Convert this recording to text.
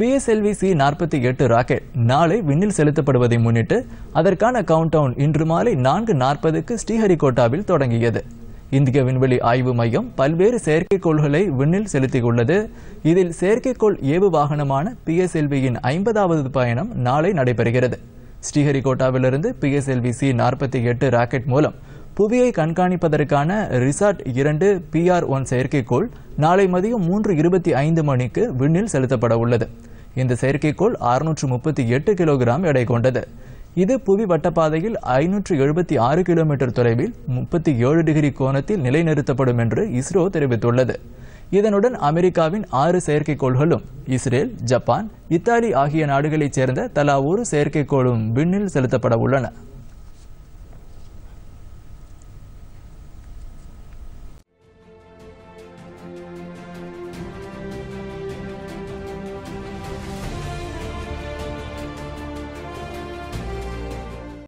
PSLV C நாற்பத்தி எட்டு rocket நாளை விண்ணில் செலுத்தப்படுவதை முன்னிட்டு அதற்கான கவுண்டவுன் இன்று மாலை நான்கு நாற்பதுக்கு ஸ்ரீஹரிகோட்டாவில் தொடங்கியது. இந்திய விண்வெளி ஆய்வு மையம் பல்வேறு செயற்கைக்கோள்களை விண்ணில் செலுத்தியுள்ளது. இதில் செயற்கைக்கோள் ஏவு வாகனமான பிஎஸ்எல்வியின் ஐம்பதாவது பயணம் நாளை நடைபெறுகிறது. ஸ்ரீஹரிகோட்டாவிலிருந்து பிஎஸ்எல்வி சி நாற்பத்தி எட்டு ராக்கெட் மூலம் புவியை கண்காணிப்பதற்கான ரிசார்ட் இரண்டு பிஆர் ஒன் செயற்கைக்கோள் நாளை மதியம் மூன்று இருபத்தி ஐந்து மணிக்கு விண்ணில் செலுத்தப்பட உள்ளது. இந்த செயற்கைக்கோள் அறுநூற்று முப்பத்தி எட்டு கிலோகிராம் எடை கொண்டது. இது புவி வட்டப்பாதையில் ஐநூற்று எழுபத்தி ஆறு கிலோமீட்டர் தொலைவில் முப்பத்தி ஏழு டிகிரி கோணத்தில் நிலைநிறுத்தப்படும் என்று இஸ்ரோ தெரிவித்துள்ளது. இதனுடன் அமெரிக்காவின் ஆறு செயற்கைக்கோள்களும் இஸ்ரேல் ஜப்பான் இத்தாலி ஆகிய நாடுகளைச் சேர்ந்த தலா ஒரு செயற்கைக்கோளும் விண்ணில் செலுத்தப்பட உள்ளன.